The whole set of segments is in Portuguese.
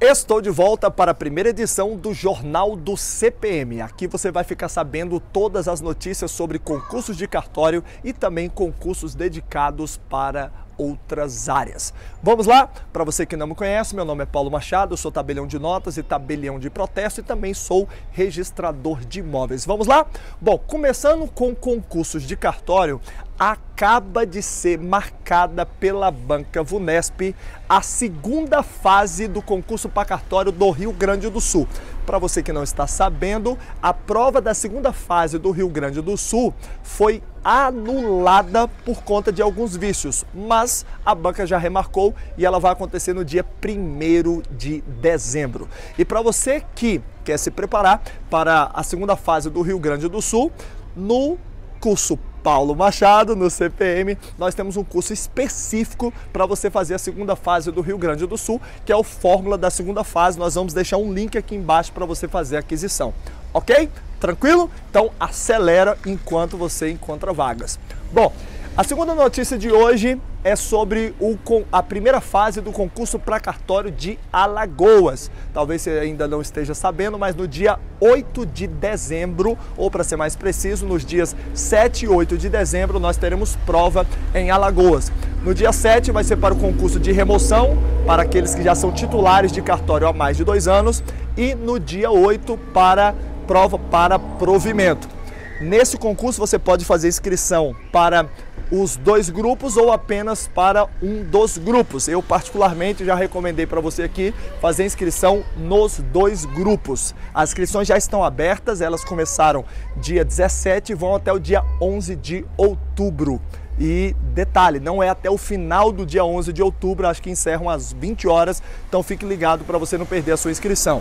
Estou de volta para a primeira edição do Jornal do CPM. Aqui você vai ficar sabendo todas as notícias sobre concursos de cartório e também concursos dedicados para outras áreas. Vamos lá? Para você que não me conhece, meu nome é Paulo Machado, sou tabelião de notas e tabelião de protesto e também sou registrador de imóveis. Vamos lá? Bom, começando com concursos de cartório, acaba de ser marcada pela banca Vunesp a segunda fase do concurso para cartório do Rio Grande do Sul. Para você que não está sabendo, a prova da segunda fase do Rio Grande do Sul foi anulada por conta de alguns vícios, mas a banca já remarcou e ela vai acontecer no dia 1 de dezembro. E para você que quer se preparar para a segunda fase do Rio Grande do Sul, no curso Paulo Machado, no CPM, nós temos um curso específico para você fazer a segunda fase do Rio Grande do Sul, que é o Fórmula da segunda fase. Nós vamos deixar um link aqui embaixo para você fazer a aquisição. Ok? Tranquilo? Então acelera enquanto você encontra vagas. Bom, a segunda notícia de hoje é sobre o, a primeira fase do concurso para cartório de Alagoas. Talvez você ainda não esteja sabendo, mas no dia 8 de dezembro, ou para ser mais preciso, nos dias 7 e 8 de dezembro, nós teremos prova em Alagoas. No dia 7 vai ser para o concurso de remoção, para aqueles que já são titulares de cartório há mais de dois anos, e no dia 8 para prova para provimento. Nesse concurso você pode fazer inscrição para os dois grupos ou apenas para um dos grupos. Eu particularmente já recomendei para você aqui fazer inscrição nos dois grupos. As inscrições já estão abertas, elas começaram dia 17 e vão até o dia 11 de outubro. E detalhe, não é até o final do dia 11 de outubro, acho que encerram às 20 horas, então fique ligado para você não perder a sua inscrição.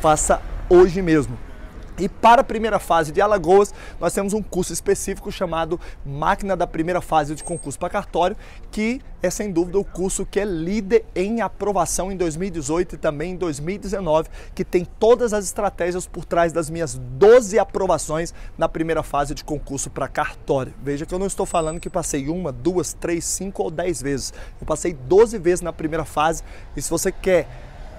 Faça hoje mesmo. E para a primeira fase de Alagoas, nós temos um curso específico chamado Máquina da Primeira Fase de Concurso para Cartório, que é sem dúvida o curso que é líder em aprovação em 2018 e também em 2019, que tem todas as estratégias por trás das minhas 12 aprovações na primeira fase de concurso para cartório. Veja que eu não estou falando que passei uma, duas, três, cinco ou dez vezes. Eu passei 12 vezes na primeira fase e se você quer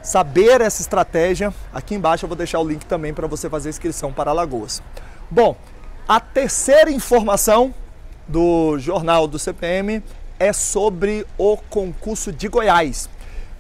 saber essa estratégia, aqui embaixo eu vou deixar o link também para você fazer inscrição para Alagoas. Bom, a terceira informação do jornal do CPM é sobre o concurso de Goiás.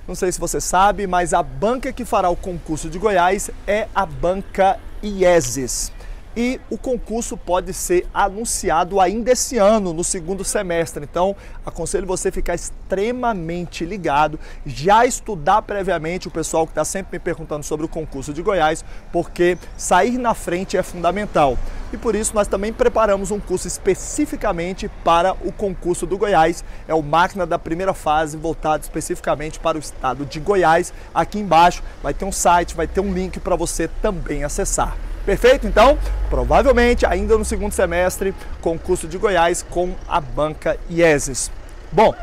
Não sei se você sabe, mas a banca que fará o concurso de Goiás é a banca IESES e o concurso pode ser anunciado ainda esse ano, no segundo semestre. Então, aconselho você ficar extremamente ligado, já estudar previamente o pessoal que está sempre me perguntando sobre o concurso de Goiás, porque sair na frente é fundamental. E por isso nós também preparamos um curso especificamente para o concurso do Goiás. É o Máquina da Primeira Fase, voltado especificamente para o estado de Goiás. Aqui embaixo vai ter um site, vai ter um link para você também acessar. Perfeito? Então, provavelmente ainda no segundo semestre, concurso de Goiás com a banca IESES. Bom,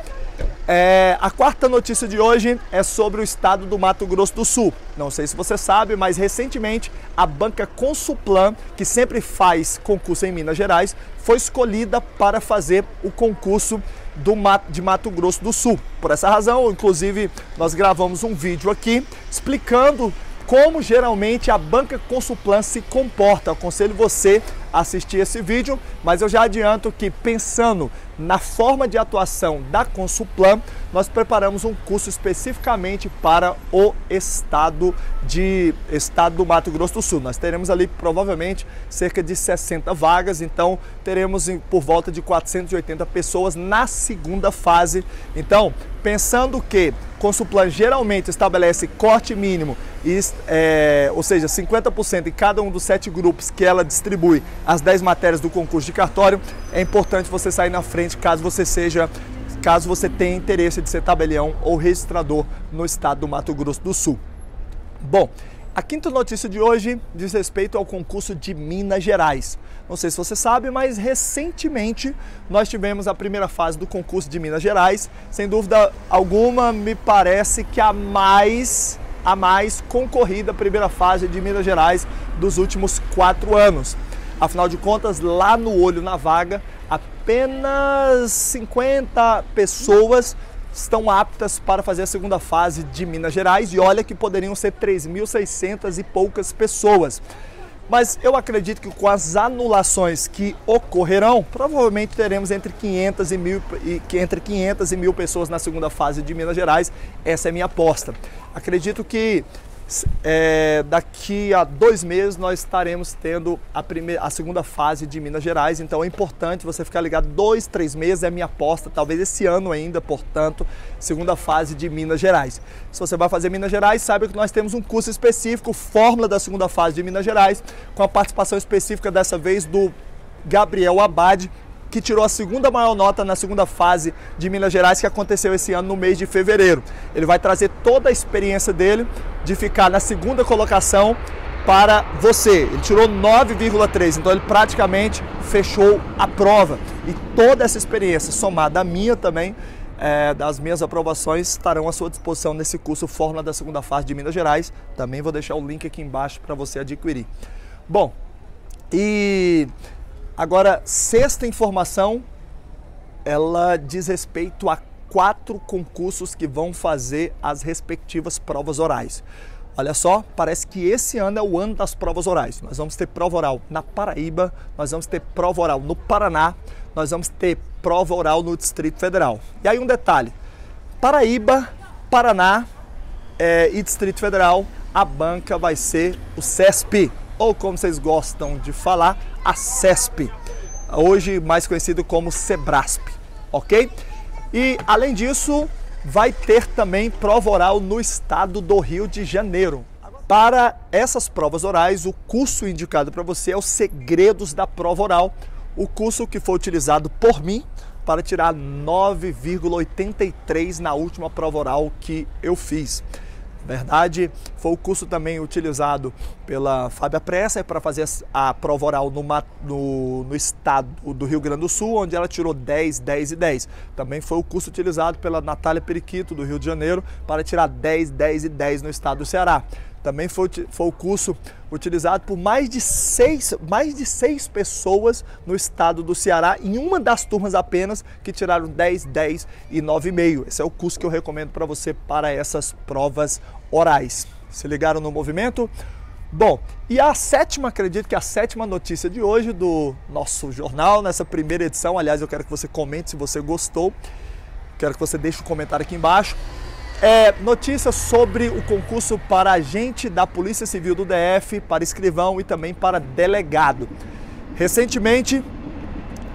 é, a quarta notícia de hoje é sobre o estado do Mato Grosso do Sul. Não sei se você sabe, mas recentemente a banca Consuplan, que sempre faz concurso em Minas Gerais, foi escolhida para fazer o concurso do de Mato Grosso do Sul. Por essa razão, inclusive, nós gravamos um vídeo aqui explicando como geralmente a banca Consuplan se comporta. Aconselho você assistir esse vídeo, mas eu já adianto que pensando na forma de atuação da Consuplan, nós preparamos um curso especificamente para o estado de estado do Mato Grosso do Sul. Nós teremos ali provavelmente cerca de 60 vagas, então teremos por volta de 480 pessoas na segunda fase. Então, pensando que Consuplan geralmente estabelece corte mínimo, é, ou seja, 50% em cada um dos sete grupos que ela distribui as 10 matérias do concurso de cartório, é importante você sair na frente caso você seja caso você tenha interesse de ser tabelião ou registrador no estado do Mato Grosso do Sul. Bom, a quinta notícia de hoje diz respeito ao concurso de Minas Gerais. Não sei se você sabe, mas recentemente nós tivemos a primeira fase do concurso de Minas Gerais. Sem dúvida alguma, me parece que a mais a mais concorrida primeira fase de Minas Gerais dos últimos quatro anos. Afinal de contas, lá no olho na vaga, apenas 50 pessoas estão aptas para fazer a segunda fase de Minas Gerais e olha que poderiam ser 3.600 e poucas pessoas. Mas eu acredito que com as anulações que ocorrerão, provavelmente teremos entre 500 e mil, entre 500 e mil pessoas na segunda fase de Minas Gerais. Essa é minha aposta. Acredito que é, daqui a dois meses nós estaremos tendo a, primeira, a segunda fase de Minas Gerais, então é importante você ficar ligado. Dois, três meses é minha aposta, talvez esse ano ainda, portanto, segunda fase de Minas Gerais. Se você vai fazer Minas Gerais, saiba que nós temos um curso específico, Fórmula da segunda fase de Minas Gerais, com a participação específica dessa vez do Gabriel Abad, que tirou a segunda maior nota na segunda fase de Minas Gerais, que aconteceu esse ano no mês de fevereiro. Ele vai trazer toda a experiência dele de ficar na segunda colocação para você. Ele tirou 9,3, então ele praticamente fechou a prova. E toda essa experiência, somada à minha também, é, das minhas aprovações, estarão à sua disposição nesse curso Fórmula da Segunda Fase de Minas Gerais. Também vou deixar o link aqui embaixo para você adquirir. Bom, e Agora, sexta informação, ela diz respeito a quatro concursos que vão fazer as respectivas provas orais. Olha só, parece que esse ano é o ano das provas orais. Nós vamos ter prova oral na Paraíba, nós vamos ter prova oral no Paraná, nós vamos ter prova oral no Distrito Federal. E aí um detalhe: Paraíba, Paraná é, e Distrito Federal, a banca vai ser o CESP, ou como vocês gostam de falar, a CESP, hoje mais conhecido como Sebrasp, ok? E além disso, vai ter também prova oral no estado do Rio de Janeiro. Para essas provas orais, o curso indicado para você é os Segredos da Prova Oral, o curso que foi utilizado por mim para tirar 9,83 na última prova oral que eu fiz verdade. Foi o curso também utilizado pela Fábia Pressa para fazer a prova oral no, no, no, estado do Rio Grande do Sul, onde ela tirou 10, 10 e 10. Também foi o curso utilizado pela Natália Periquito, do Rio de Janeiro, para tirar 10, 10 e 10 no estado do Ceará. Também foi, foi o curso utilizado por mais de, seis, mais de seis pessoas no estado do Ceará, em uma das turmas apenas, que tiraram 10, 10 e 9,5. Esse é o curso que eu recomendo para você para essas provas orais. Se ligaram no movimento? Bom, e a sétima, acredito que a sétima notícia de hoje do nosso jornal, nessa primeira edição, aliás, eu quero que você comente se você gostou, quero que você deixe um comentário aqui embaixo é, notícias sobre o concurso para agente da Polícia Civil do DF, para escrivão e também para delegado. Recentemente,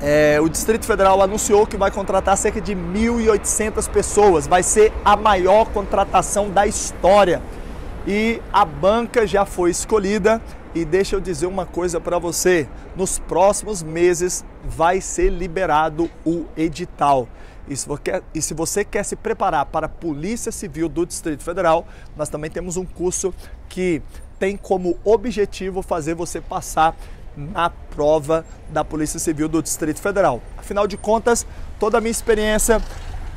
é, o Distrito Federal anunciou que vai contratar cerca de 1.800 pessoas. Vai ser a maior contratação da história. E a banca já foi escolhida. E deixa eu dizer uma coisa para você: nos próximos meses vai ser liberado o edital. E se, você, e se você quer se preparar para a Polícia Civil do Distrito Federal, nós também temos um curso que tem como objetivo fazer você passar na prova da Polícia Civil do Distrito Federal. Afinal de contas, toda a minha experiência,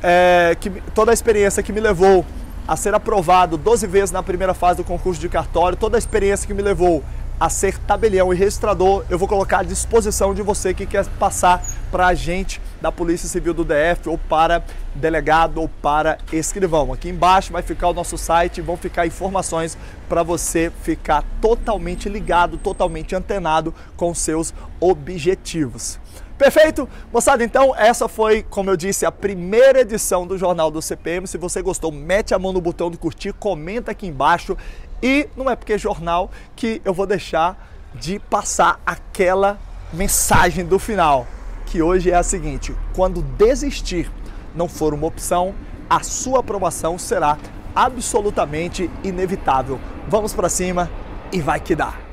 é, que, toda a experiência que me levou a ser aprovado 12 vezes na primeira fase do concurso de cartório, toda a experiência que me levou a ser tabelião e registrador, eu vou colocar à disposição de você que quer passar para agente da Polícia Civil do DF ou para delegado ou para escrivão. Aqui embaixo vai ficar o nosso site, vão ficar informações para você ficar totalmente ligado, totalmente antenado com seus objetivos. Perfeito? Moçada, então essa foi, como eu disse, a primeira edição do Jornal do CPM. Se você gostou, mete a mão no botão de curtir, comenta aqui embaixo e não é porque é jornal que eu vou deixar de passar aquela mensagem do final, que hoje é a seguinte: quando desistir não for uma opção, a sua aprovação será absolutamente inevitável. Vamos para cima e vai que dá.